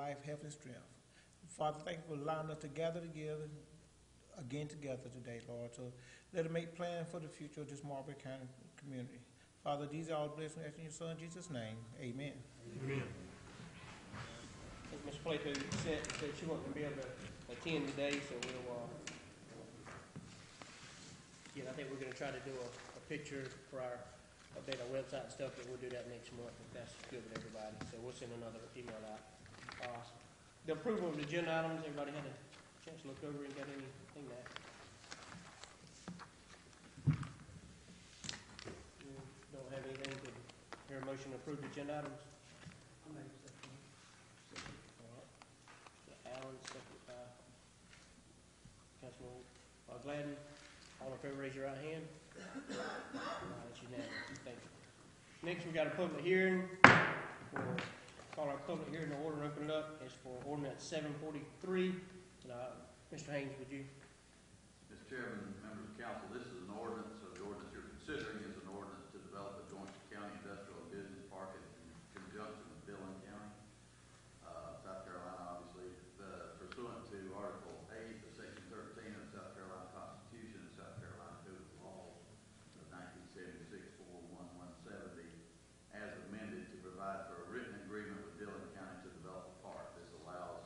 life, health, and strength. Father, thank you for allowing us to gather together, again together today, Lord, to let us make plans for the future of this Marlboro County community. Father, these are all blessings in your son Jesus' name. Amen. Amen. As Ms. Plato said, said she wasn't gonna be able to attend today, so we'll, uh, yeah, I think we're gonna try to do a, a picture for our, update our website and stuff, but we'll do that next month, if that's good with everybody, so we'll send another email out. Uh, The approval of the agenda items, everybody had a chance to look over and got anything that? You Don't have anything to, hear a motion to approve the agenda items? All right. So Allen, second by Councilman uh, Gladden. All in favor, raise your right hand. Right, it's unanimous. Thank you. Next, we got a public hearing. We'll Call our public hearing to order open it up. It's for ordinance seven forty-three. And, uh, Mr. Haynes, would you? Mr. Chairman, members of council, this is an ordinance, so the ordinance you're considering is an ordinance to develop a joint county industrial and business park in conjunction with Dillon County, uh, South Carolina, obviously, uh, pursuant to Article eight of Section thirteen of the South Carolina Constitution and South Carolina Code of Laws of nineteen seventy-six, four one one seventy, as amended to provide for a written agreement with Dillon County to develop a park. This allows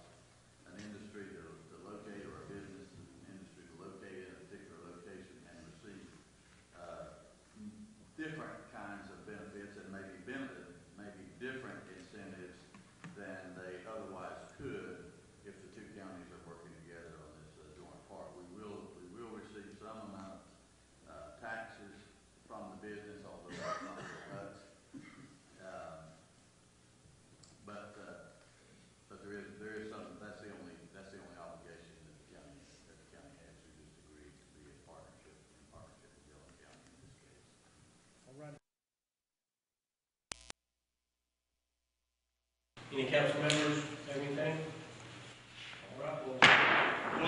an industry to, to locate or a business, an industry to locate in a particular location and receive, uh, different kinds of benefits and maybe benefit, maybe different incentives than they otherwise could if the two counties are working together on this uh, joint park. We will, we will receive some amount of, uh, taxes from the business, although that's not much. Um, But, uh, but there is, there is something, that's the only, that's the only obligation that the county, that the county has, we just agreed to be a partnership, in partnership with Dillon County in this case. All right. Any council members have anything? All right, we'll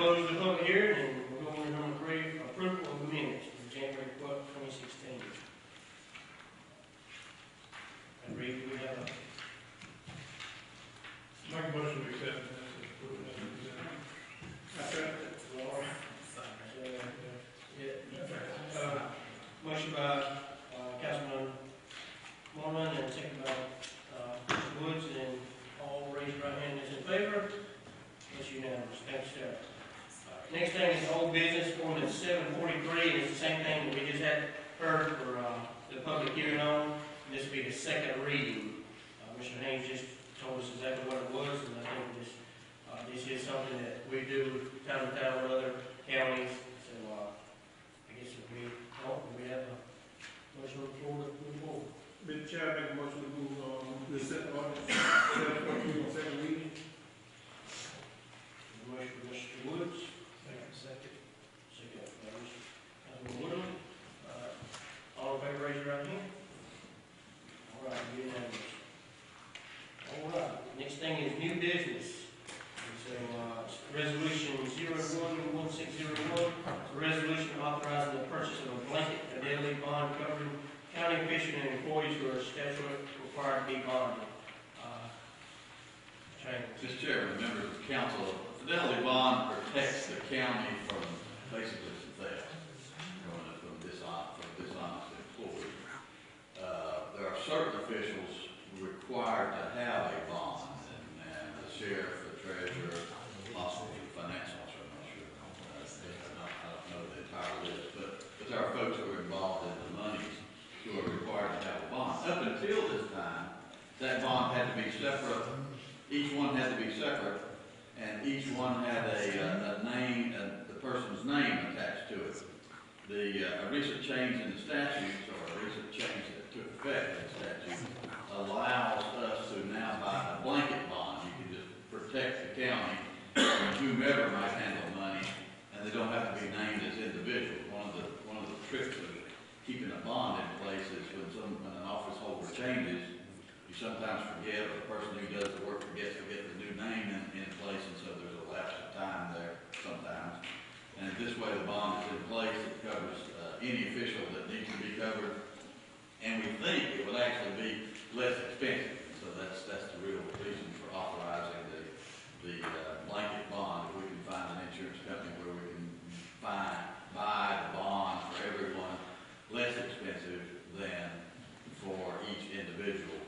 close the public hearing and we'll go on to number three, approval of the minutes of January twelfth, twenty sixteen. And Reed, do we have a, Make a motion to accept the minutes as approved as presented. Laura? Uh, yeah. Uh, Motion by, uh, Councilman Mormon and second by, uh, Mr. Woods, and all raise your right hand is in favor. It's unanimous, thanks, Sarah. Uh, Next thing is old business, ordinance seven forty-three, and it's the same thing that we just had heard for, uh, the public hearing on. This will be the second reading. Uh, Mr. Haynes just told us exactly what it was, and I think this, uh, this is something that we do town to town with other counties, so, uh, I guess if we, oh, we have a motion on the floor to move forward. Mr. Chair, I make a motion to move, um, the second ordinance, seven fourteen on second reading. Motion by Mr. Woods. Second. Second by Mr. Councilman Woodland. Uh, All in favor, raise your right hand. All right, unanimous. All right, next thing is new business. And So, uh, it's resolution zero one one six zero one, it's a resolution authorizing the purchase of a blanket fidelity bond covering county officials and employees who are statutorily required to be bonded. Uh, James. Mr. Chairman, members of the council, a fidelity bond protects the county from basically some theft, from, from dishonest, from dishonest employees. Uh, there are certain officials required to have a bond, and, and the sheriff, the treasurer, possibly the finance officer, I'm not sure. Uh, I'm not- I don't know the entire list, but, but there are folks who are involved in the monies who are required to have a bond. Up until this time, that bond had to be separate each one had to be separate, and each one had a, uh, a name, uh, the person's name attached to it. The, uh, a recent change in the statutes, or a recent change that took effect in the statute, allows us to now buy a blanket bond. You can just protect the county from whomever might handle money, and they don't have to be named as individuals. One of the, one of the tricks of keeping a bond in place is when some, when an office holder changes, sometimes forget, or the person who does the work forgets to get the new name in, in place, and so there's a lapse of time there sometimes. And this way, the bond is in place, it covers, uh, any official that needs to be covered, and we think it would actually be less expensive. So that's, that's the real reason for authorizing the, the uh, blanket bond, if we can find an insurance company where we can find, buy the bond for everyone less expensive than for each individual,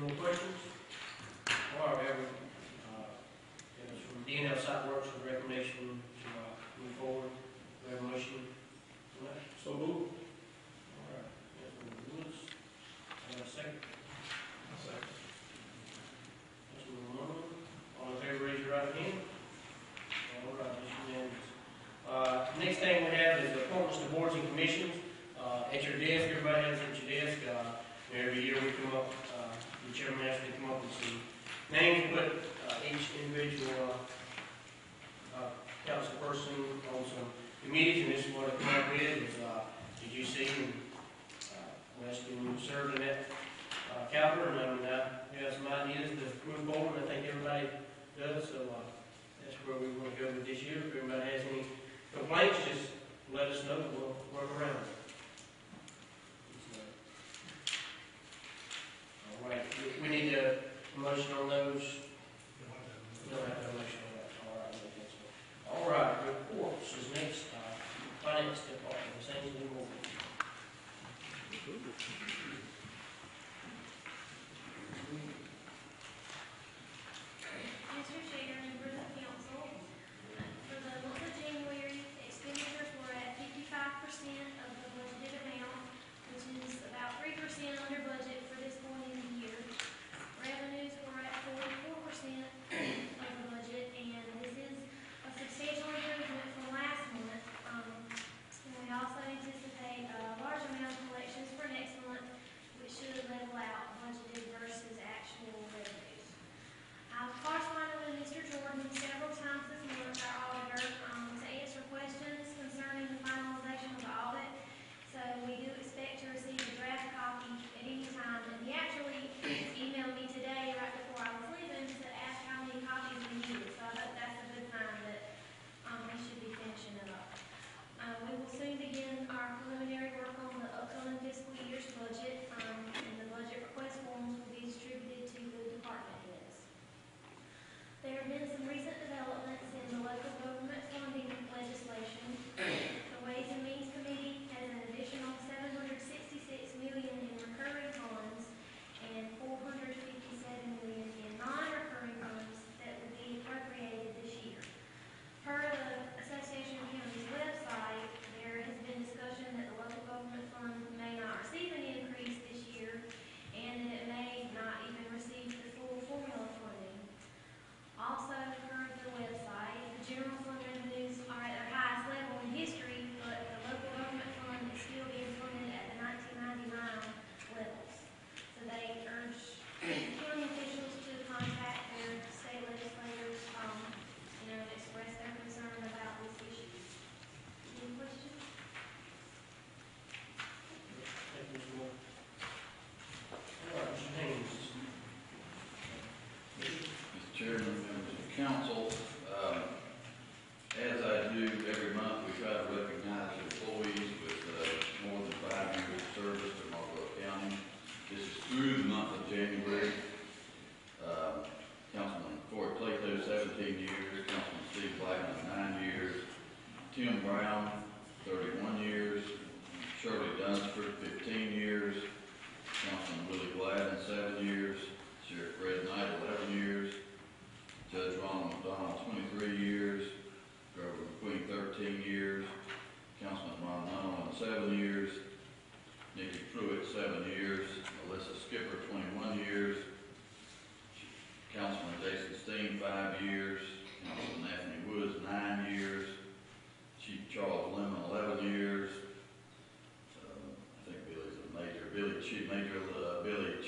right. Any more questions? All right, we have, uh, it was from D and L Site Works, a recommendation to, uh, move forward. We have a motion. All right. So move. All right. Councilman Woods, have a second. Councilman Moore, all in favor, raise your right hand. All right, that's unanimous. Uh, next thing we have is appointments to boards and commissions. Uh, at your desk, everybody has at your desk, uh, every year we come up, uh, the chairman has to come up with some names, put, uh, each individual, uh, uh, council person on some committees, and this is what I come up with, is, uh, did you see, and, uh, Weston served in that, uh, caliber, and, I mean, uh, we have some ideas to move forward, and I think everybody does, so, uh, that's where we want to go with this year. If everybody has any complaints, just let us know, we'll work around it. All right, we- we need a motion on those.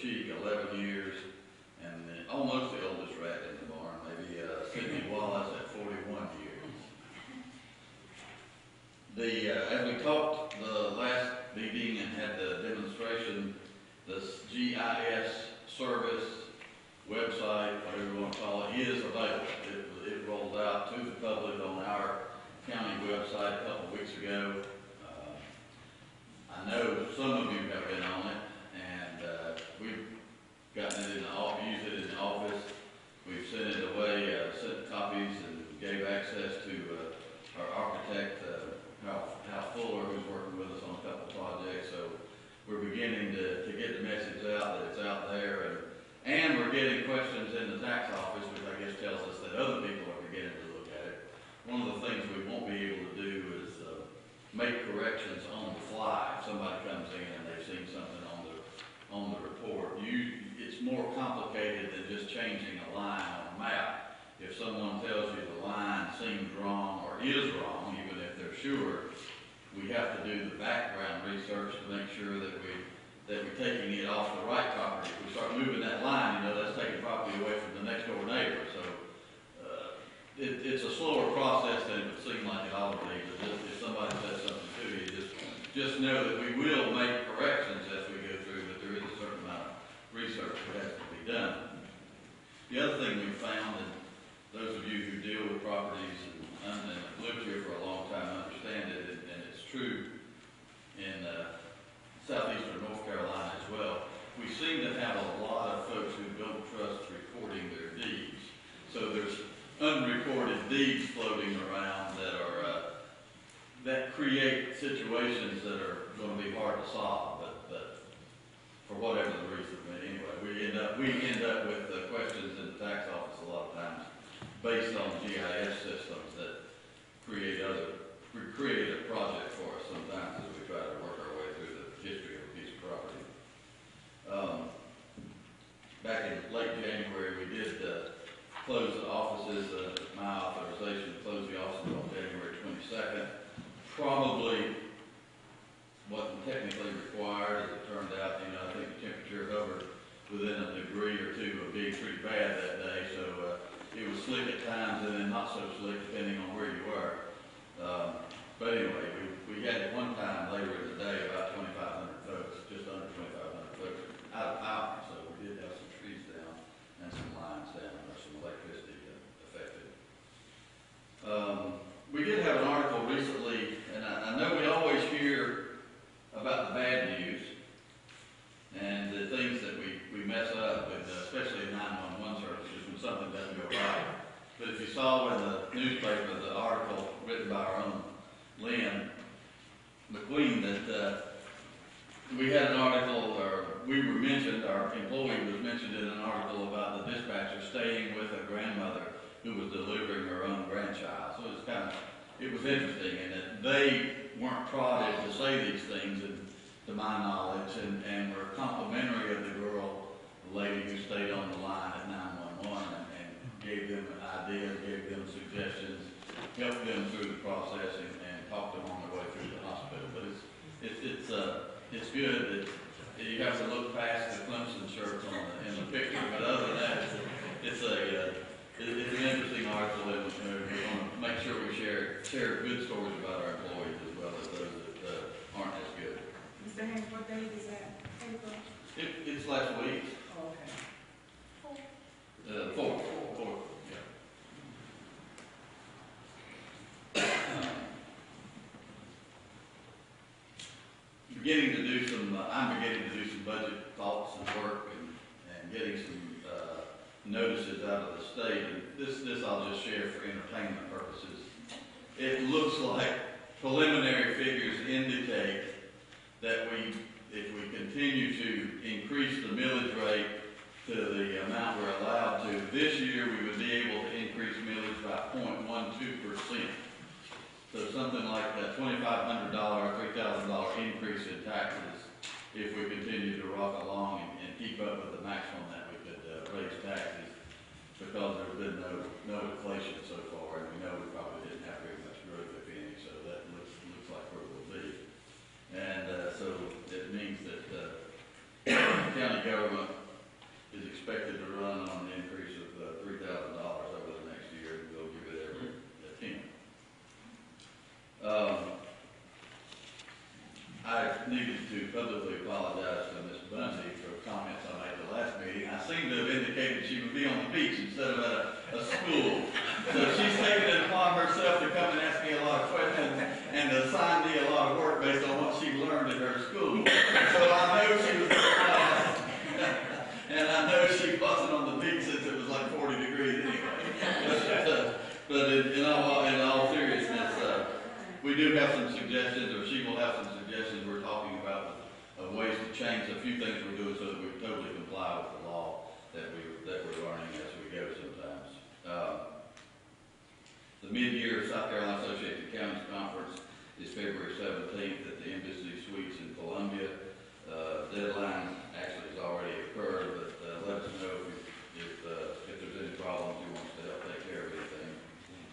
Cheek, eleven years, and then almost the oldest rat in the barn, maybe, uh, Sidney Wallace at forty-one years. The, uh, as we talked the last meeting and had the demonstration, this GIS service website, whatever you want to call it, is available. It, it rolled out to the public on our county website a couple of weeks ago. Uh, I know some of you have been on it, uh, we've gotten it in the, off- used it in the office. We've sent it away, uh, sent copies and gave access to, uh, our architect, uh, Hal, Hal Fuller, who's working with us on a couple projects, so we're beginning to, to get the message out that it's out there, and, and we're getting questions in the tax office, which I guess tells us that other people are beginning to look at it. One of the things we won't be able to do is, uh, make corrections on the fly. If somebody comes in and they've seen something on the, on the report, you, it's more complicated than just changing a line on a map. If someone tells you the line seems wrong or is wrong, even if they're sure, we have to do the background research to make sure that we, that we're taking it off the right property. If we start moving that line, you know, that's taking property away from the next door neighbor, so, uh, it, it's a slower process than it would seem like it ought to be, but if, somebody says something to you, just, just know that we will make corrections as we go through, but there is a certain amount of research that has to be done. The other thing we found, and those of you who deal with properties and, and have lived here for a long time understand it, and it's true in, uh, southeastern North Carolina as well. We seem to have a lot of folks who don't trust recording their deeds. So there's unrecorded deeds floating around that are, uh, that create situations that are gonna be hard to solve, but, but for whatever the reason, we end up, we end up with uh, questions in the tax office a lot of times based on GIS systems that create other, create a project for us sometimes as we try to work our way through the history of a piece of property. Um, back in late January, we did, uh, close the offices, uh, my authorization to close the offices on January twenty-second. Probably wasn't technically required, as it turned out, you know, I think the temperature hovered within a degree or two of being pretty bad that day, so, uh, it slick at times and then not so slick depending on where you were. Um, but anyway, we, we had at one time later in the day about twenty-five hundred folks, just under twenty-five hundred folks out of power, so we did have some trees down and some lines down, or some electricity uh, affected. Um, we did have an article recently, and I, I know we always hear about the bad news and the things that we, we mess up with, uh, especially in nine-one-one services when something doesn't go right. But if you saw in the newspaper, the article written by our own Lynn McQueen, that, uh, we had an article, or we were mentioned, our employee was mentioned in an article about the dispatcher staying with a grandmother who was delivering her own grandchild. So it was kind of, it was interesting in that they weren't prodded to say these things, and to my knowledge, and, and were complimentary of the girl, the lady who stayed on the line at nine-one-one, and, and gave them ideas, gave them suggestions, helped them through the process, and, and talked them on their way through the hospital. But it's, it's, it's, uh, it's good that you have to look past the Clemson shirts on the, in the picture, but other than that, it's, a, uh, it, it's an interesting article, and uh, we want to make sure we share, share good stories about our employees as well as those that, uh, aren't as good. Mr. Haynes, what date is that? April? It, it's last week, Oh, okay. uh, fourth, fourth, yeah. Beginning to do some, uh, I'm beginning to do some budget thoughts and work and, and getting some, uh, notices out of the state. And this, this I'll just share for entertainment purposes. it looks like preliminary figures indicate that we, if we continue to increase the millage rate to the amount we're allowed to, this year we would be able to increase millage by 0.12 percent. So something like a twenty-five hundred dollar, three thousand dollar increase in taxes, if we continue to rock along and, and keep up with the maximum that we could, uh, raise taxes, because there's been no, no inflation so far, and we know we probably didn't have very much growth, if any, so that looks, looks like where we'll be. And, uh, so it means that, uh, county government is expected to run on an increase of, uh, three thousand dollars over the next year, and we'll give it every attempt. Um, Um, I needed to publicly apologize to Ms. Bundy for comments I made the last meeting. I seem to have indicated she would be on the beach instead of at a, school. So she's taken it upon herself to come and ask me a lot of questions and to assign me a lot of work based on what she learned at her school. So I know she was in class. And I know she wasn't on the beach since it was like forty degrees anyway. But, uh, But in, in all, in all seriousness, uh, we do have some suggestions, or she will have some suggestions we're talking about of ways to change a few things we're doing so that we totally comply with the law that we, that we're learning as we go sometimes. Uh, The mid-year South Carolina Association of Counties Conference is February seventeenth at the Embassy Suites in Columbia. Uh, deadline actually has already occurred, but, uh, let us know if, if, uh, if there's any problems you want us to help take care of anything.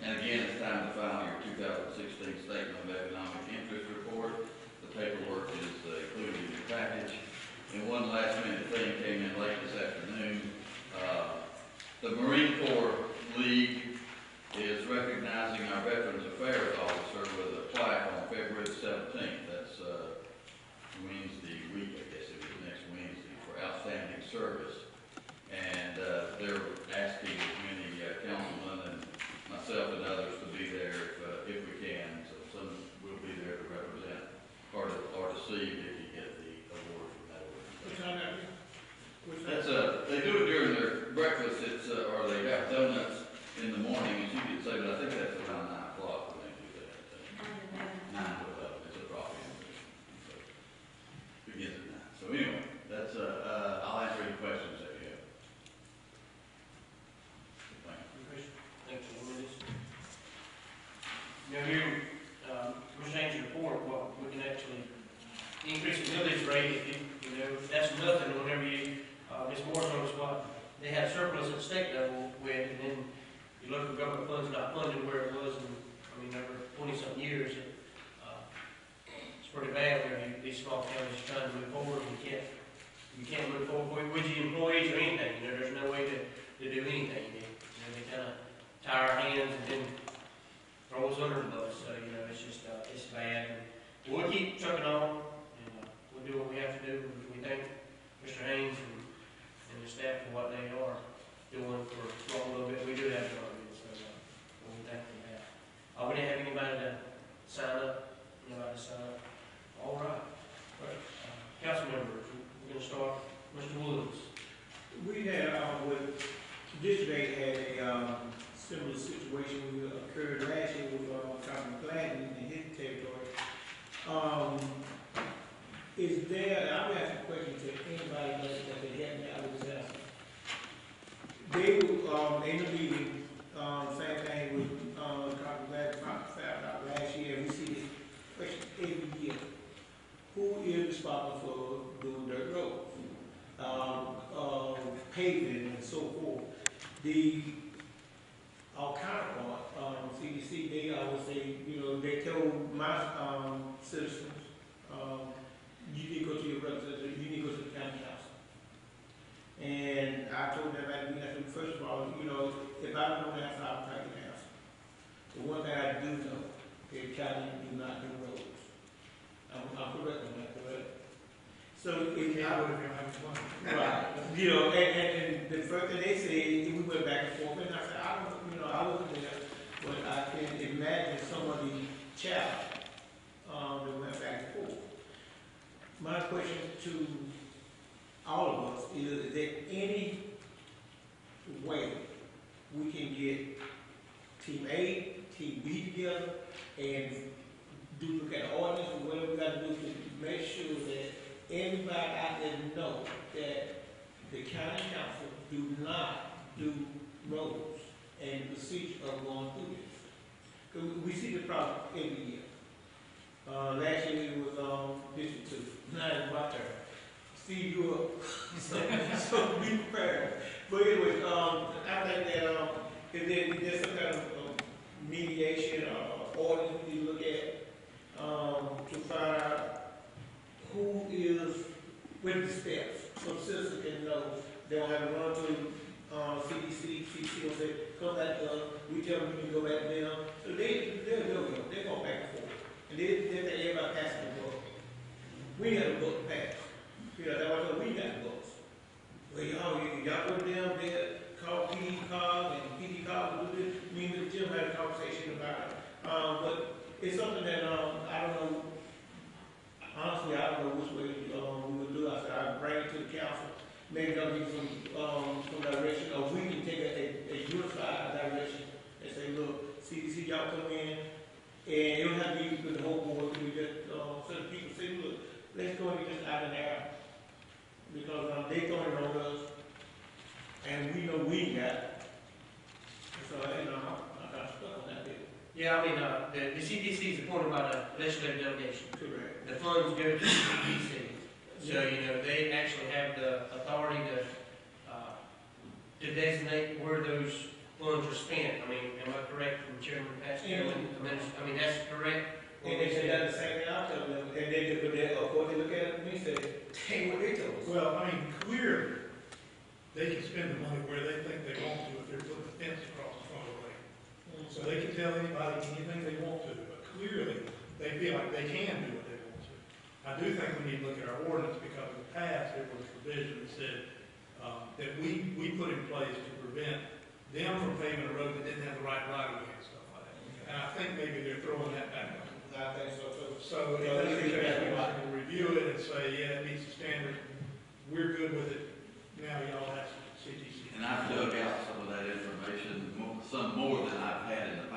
And again, it's time to file your two thousand sixteen Statement of Economic Interest Report. The paperwork is uh, included in your package. And one last minute thing came in late this afternoon. Uh, The Marine Corps League is recognizing our Veterans Affairs Officer with a plaque on February seventeenth. That's, uh, Wednesday week, I guess it was next Wednesday, for outstanding service. They say, you know, they tell my, um, citizens, um, you need to go to your representative, you need to go to the county council. And I told them, have to, first of all, you know, if I don't know the answer, I'll try to the answer. The one thing I do know, is county do not do roads. I'm, I'm correct on that, correct? So if I would Right, you know, and, and, and the first thing they said, we went back and forth, and I said, I don't, you know, I wasn't there, but I can imagine some of the chat, um, that went back and forth. My question to all of us is, is there any way we can get team A, keep be together and do, look at ordinance and whatever we gotta do to make sure that everybody out there know that the county council do not do roads and the of going this. 'Cause we- see the problem every year. Uh, last year it was, um, District Two, now it's my turn. Steve, you up, so, so be prepared. But anyway, um, I think that, um, if there, if there's some kind of um, mediation or ordinance we look at, um, to find out who is with the steps, so citizens can know, they don't have to run to, um, CTC, CTC will say, come back to we tell them can go back to them, so they, they'll go, they go back and forth. And they, they, they, everybody passing the book. We had a book passed, you know, why I told we got books. Well, y'all, y'all put them there, call Pee Dee COG, and PD this, me and Jim had a conversation about it. Um, but it's something that, um, I don't know, honestly, I don't know which way, um, we would do, I said, I'd bring it to the council, maybe they'll give some, um, some direction, or we can take a, a, a unified direction, and say, look, CTC, y'all come in, and it don't have to be with the whole board, we just, um, so the people say, look, let's go and get this out of there, because, um, they throwing it on us, and we know we got it. So, you know, I'm, I'm kind of stuck on that bit. Yeah, I mean, uh, the, the CTC is appointed by the legislative delegation. Correct. The funds go to the CTC. So, you know, they actually have the authority to, uh, to designate where those funds are spent. I mean, am I correct from Chairman Pascal? I mean, I mean, that's correct. And they said that the same thing I tell them, and they did, but they, of course, they look at it and they say, dang, what they told us. Well, I mean, clearly, they can spend the money where they think they want to if they're putting a fence across the front of the lake. So they can tell anybody anything they want to, but clearly, they feel like they can do what they want to. I do think we need to look at our ordinance, because in the past, there was a provision that said, um, that we, we put in place to prevent them from paving a road that didn't have the right right of way and stuff like that. And I think maybe they're throwing that back on. I think so too. So, if they think that we might review it and say, yeah, it meets the standard, we're good with it, now y'all have CTC. And I dug out some of that information, mo- some more than I've had in the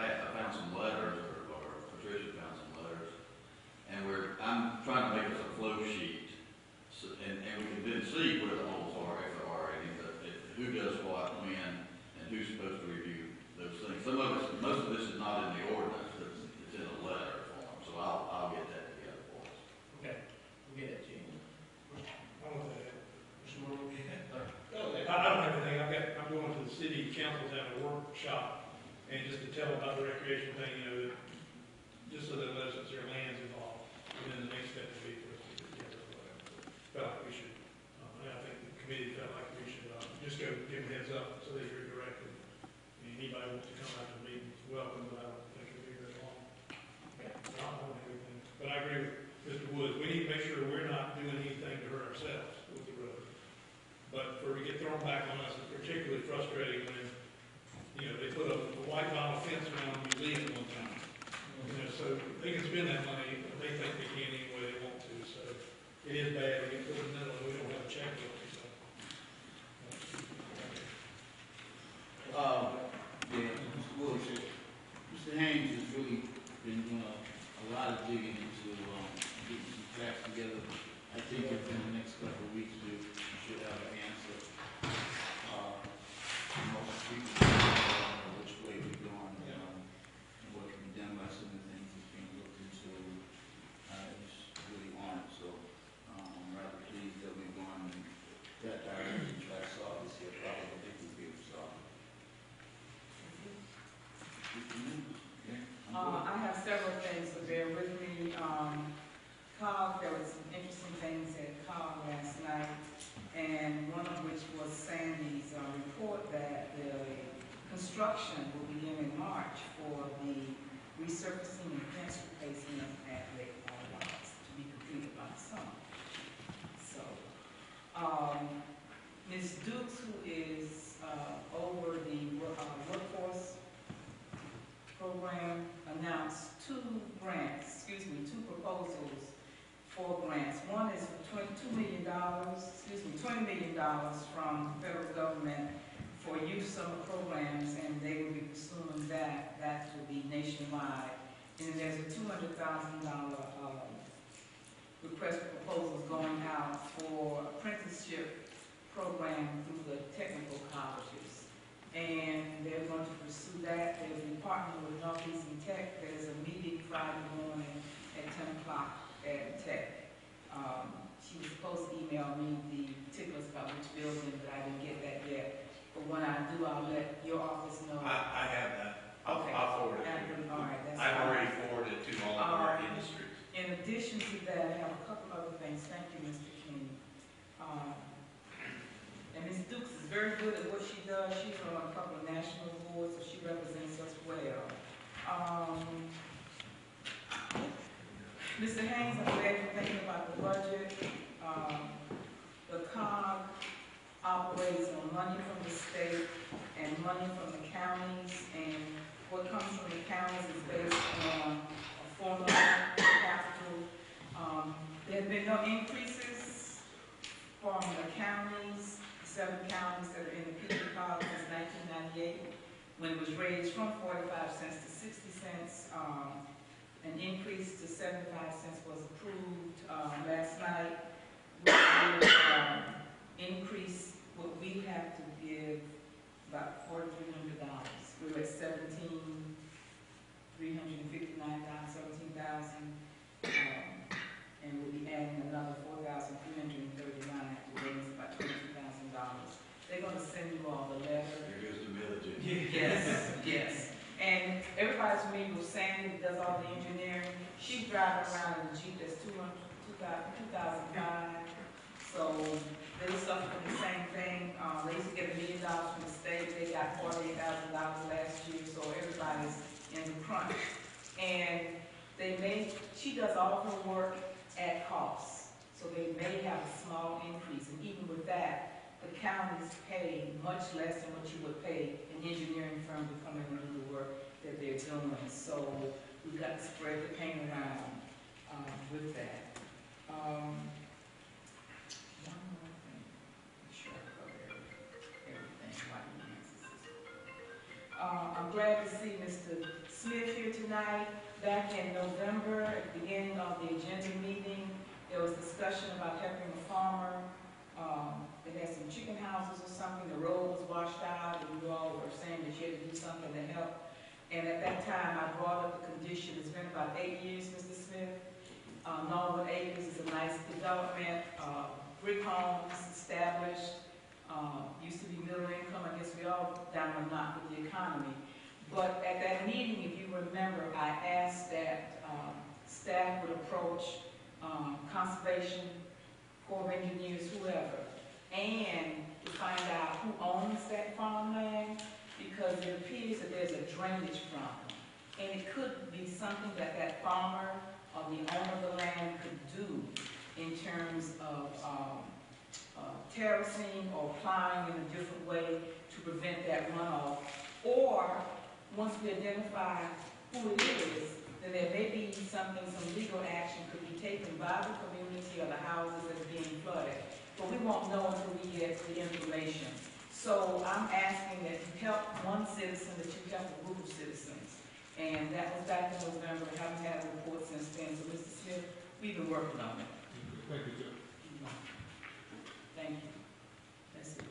several things, so bear with me. Um, COG, there was some interesting things at COG last night, and one of which was Sandy's, uh, report that the construction will begin in March for the resurfacing and fence replacement at Lake Lodge to be completed by the summer. So, um, Ms. Dukes, who is, uh, over the uh, workforce program announced two grants, excuse me, two proposals for grants. One is for twenty-two million dollars, excuse me, twenty million dollars from the federal government for youth summer programs, and they will be pursuing that, that will be nationwide. And there's a two hundred thousand dollar, um, request for proposals going out for apprenticeship program through the technical colleges. And they're going to pursue that, they'll be partnering with Northeastern Tech, there's a meeting Friday morning at ten o'clock at Tech. Um, she was supposed to email me the particulars about which building, but I didn't get that yet. But when I do, I'll let your office know. I, I have that. I'll, Okay. I'll forward it. All right, that's I've fine. already forwarded it to all of our industries. In addition to that, I have a couple other things. Thank you, Mr. King. Um, And Ms. Dukes is very good at what she does. She's on a couple of national boards, so she represents us well. Um, Mr. Haynes, I'm glad you're thinking about the budget. Um, The COG operates on money from the state and money from the counties, and what comes from the counties is based on a formula capital. Um, there have been no increases seven counties that are in the Pitney College since 1998, when it was raised from 45 cents to 60 cents. Um, an increase to 75 cents was approved um, last night. We will um, increase what we have to give about $4,300. We were at 17, 359 down, 17,000, um, and we'll be adding another 4,339 gonna send you all the letter. There goes the millage. Yes, yes. And everybody's familiar with Sandy, who does all the engineering. She's driving around in a Jeep that's two hundred, two thousand, two thousand five. So they suffer from the same thing. Uh, they used to get a million dollars from the state. They got forty-eight thousand dollars last year, so everybody's in the crunch. And they may, she does all of her work at cost. So they may have a small increase. And even with that, the counties pay much less than what you would pay an engineering firm to come in and do the work that they're doing. So we've got to spread the pain around, um, with that. Um, one more thing, sure I everything. Uh, I'm glad to see Mr. Smith here tonight. Back in November, at the beginning of the agenda meeting, there was discussion about helping a farmer um, that had some chicken houses or something, the road was washed out, and you all were saying that you had to do something to help. And at that time, I brought up the condition, it's been about eight years, Mr. Smith. Uh, Norwood Acres is a nice development, uh, brick homes established, uh, used to be middle income, I guess we all down or not with the economy. But at that meeting, if you remember, I asked that, um, staff would approach, um, conservation, Corps of Engineers, whoever, and to find out who owns that farmland, because it appears that there's a drainage problem. And it could be something that that farmer or the owner of the land could do in terms of, um, uh, terracing or plowing in a different way to prevent that runoff. Or, once we identify who it is, then there may be something, some legal action could be taken by the community or the houses that are being flooded. But we won't know until we get the information. So I'm asking that you help one citizen, that you help a group of citizens. And that was back in November, we haven't had a report since then. So Mr. Smith, we've been working on it. Thank you, Judge. Thank you. That's it.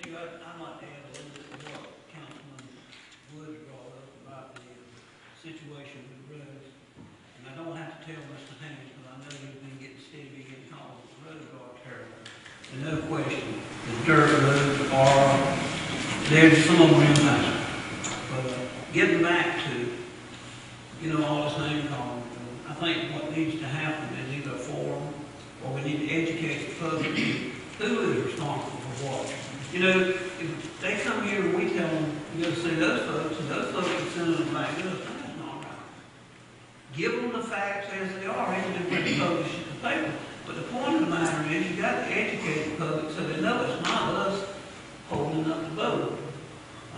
Steve, I- I'd like to add a little bit to what Councilman Wood brought up about the situation with roads. And I don't have to tell Mr. Haynes, but I know he's been getting steady, getting calls, the roads are terrible. And no question, the dirt roads are, there's some of them real nice. But uh, getting back to, you know, all this name calling, I think what needs to happen is either a forum, or we need to educate the public, who is responsible for what? You know, if they come here and we tell them, you gotta see those folks, and those folks are sending them back to us, that's not right. Give them the facts as they are, and then when they publish it in the paper. But the point of the matter is, you gotta educate the public so they know it's not us holding up the boat.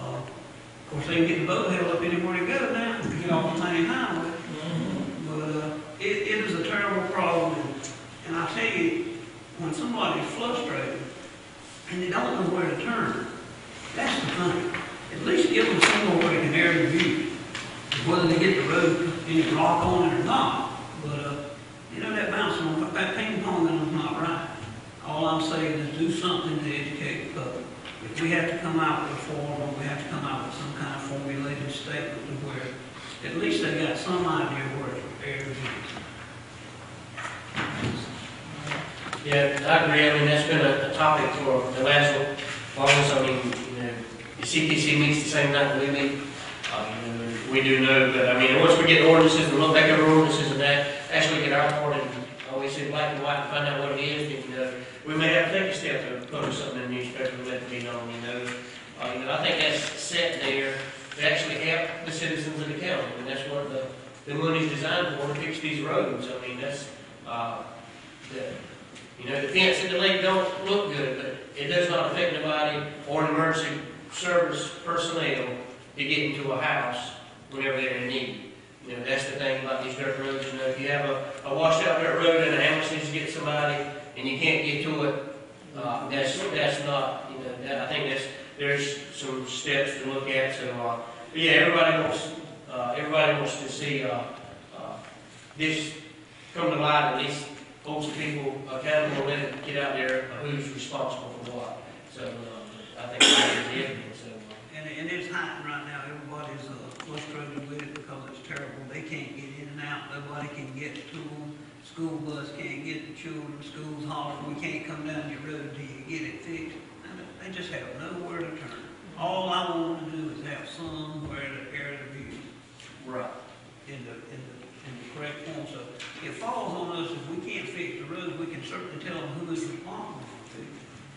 Uh, Of course, they can get the boat held up anywhere they go now, to get off the main highway. But, uh, it, it is a terrible problem, and- and I tell you, when somebody's frustrated and they don't know where to turn, that's the thing. At least give them somewhere where they can air their views. Whether they get the road, any rock on it or not, but, uh, you know, that bouncing, on- that ping ponging is not right. All I'm saying is do something to educate the public. If we have to come out with a form, or we have to come out with some kind of formulated statement to where at least they got some idea where air their. Yeah, I agree, I mean, that's been a, a topic for the last longest, I mean, you know, the CTC meets the same night we meet. Know, We do know, but I mean, once we get ordinances and look back over ordinances and that, actually get our part and always see black and white and find out what it is, you know, we may have to take a step to post something in the newspaper, and let it be known, you know. Uh, you know, I think that's set there to actually help the citizens of the county, and that's what the, the money's designed for, to fix these roads, I mean, that's, uh, the, you know, the fence and the lake don't look good, but it does not affect nobody or an emergency service personnel to get into a house whenever they're in need. You know, that's the thing about these dirt roads, you know, if you have a, a washed out dirt road and an ambulance needs to get somebody and you can't get to it, uh, that's, that's not, you know, that, I think that's, there's some steps to look at, so, uh, yeah, everybody wants, uh, everybody wants to see, uh, uh, this come to light, at least hold some people accountable, and let it get out there, who's responsible for what. So, uh, I think that is it, so, And, and it's happening right now, everybody's uh, frustrated with it because it's terrible, they can't get in and out, nobody can get to them. School bus can't get the children, schools hollering, we can't come down your road till you get it fixed. And they just have nowhere to turn. All I want to do is have somewhere to air the views Right. in the, in the, in the correct form. So it falls on us, if we can't fix the roads, we can certainly tell them who is responsible for it.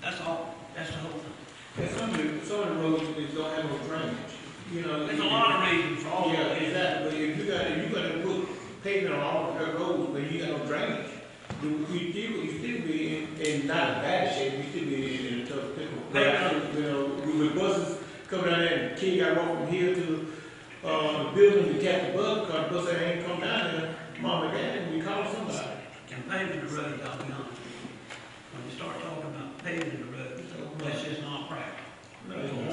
That's all, that's the whole thing. And some of the, some of the roads, don't have no drainage, you know. There's a lot of reasons for all of Yeah, this. exactly, but if you got, if you gotta put pavement on all of the roads, but you got no drainage, you, you still, you still be in, in not a bad shape, you still be in, a tough pickle. But, you know, with buses coming down there, and kid got walk from here to, uh, the building to catch the bus, cause the bus ain't come down there, mom and dad, we call somebody. And paving the roads, I'll be honest with you, when you start talking about paving the roads, that's just not practical.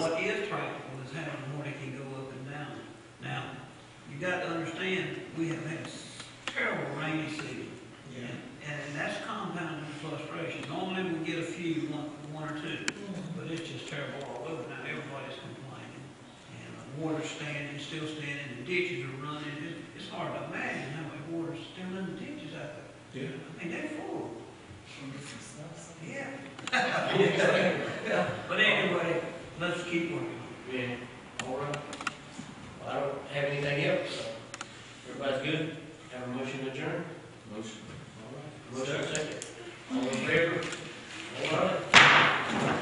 What is practical having more that can go up and down. Now, you got to understand, we have had s- terrible rainy season, Yeah. and, and that's compounding the frustration. Normally, we get a few, one, one or two, but it's just terrible all over. Now, everybody's complaining, and the water's standing, still standing, the ditches are running. It's, it's hard to imagine how much water's still in the ditches out there. Yeah. I mean, they're full. Yeah. But anyway, let's keep working. All right. Well, I don't have anything else, so everybody's good. Have a motion to adjourn. Motion. All right. Motion second. All in favor? All right.